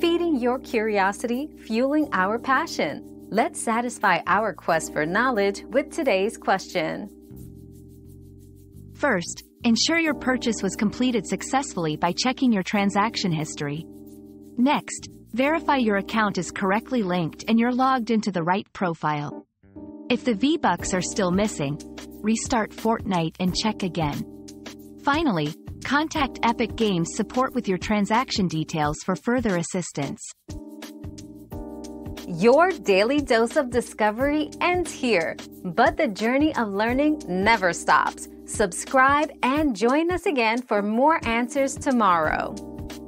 feeding your curiosity, fueling our passion. Let's satisfy our quest for knowledge with today's question. First, ensure your purchase was completed successfully by checking your transaction history. Next, verify your account is correctly linked and you're logged into the right profile. If the V-Bucks are still missing, restart Fortnite and check again. Finally, contact Epic Games support with your transaction details for further assistance. Your daily dose of discovery ends here, but the journey of learning never stops. Subscribe and join us again for more answers tomorrow.